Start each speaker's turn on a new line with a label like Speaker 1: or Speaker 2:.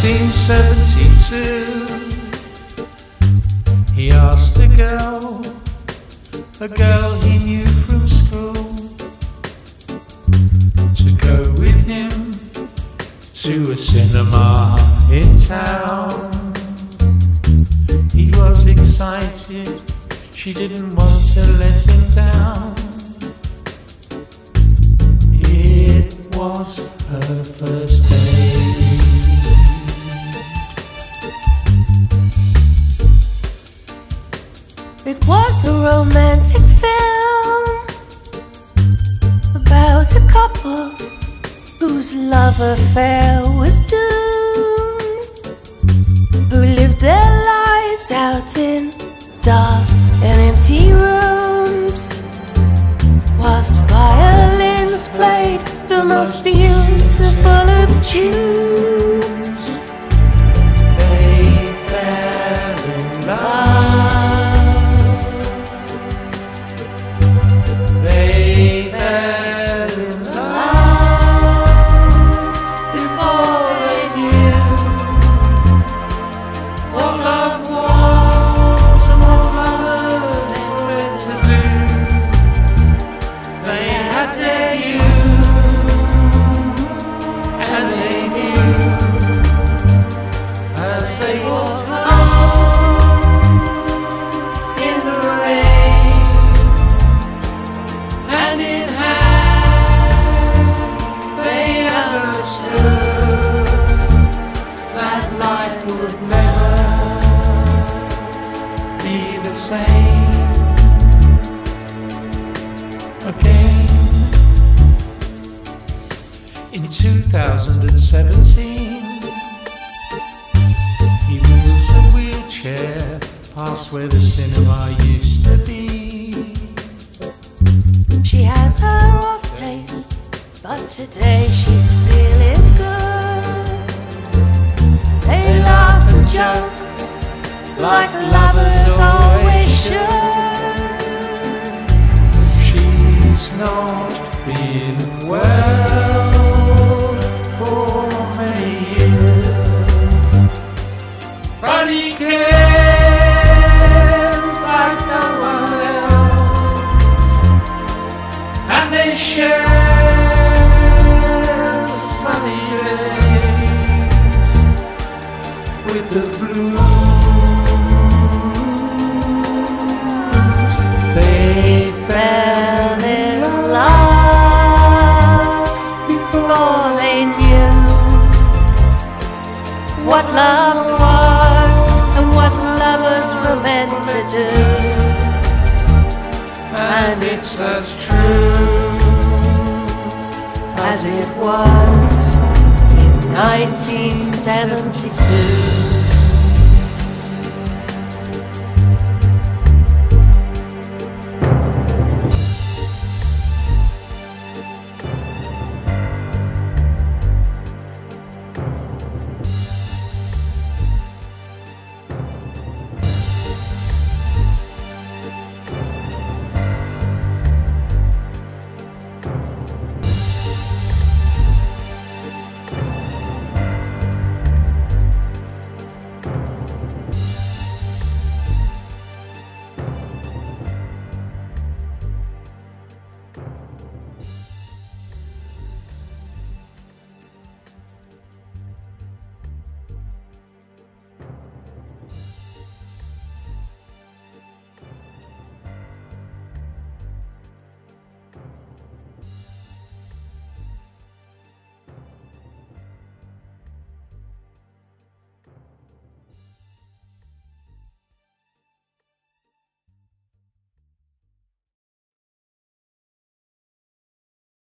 Speaker 1: 1972, he asked a girl, a girl he knew from school, to go with him to a cinema in town. He was excited, she didn't want to let him down. It was her first date.
Speaker 2: It was a romantic film about a couple whose love affair was doomed, who lived their lives out in dark and empty rooms, whilst violins played the most beautiful of tunes.
Speaker 1: Same. In 2017, he moves a wheelchair past where the cinema used to be.
Speaker 2: She has her off days, but today she's feeling good. They laugh and joke like
Speaker 1: not been well for many years, but he cares like no one else, and they share sunny days with the blues.
Speaker 2: What love was and what lovers were meant to do.
Speaker 1: and it's as true
Speaker 2: as it was in 1972.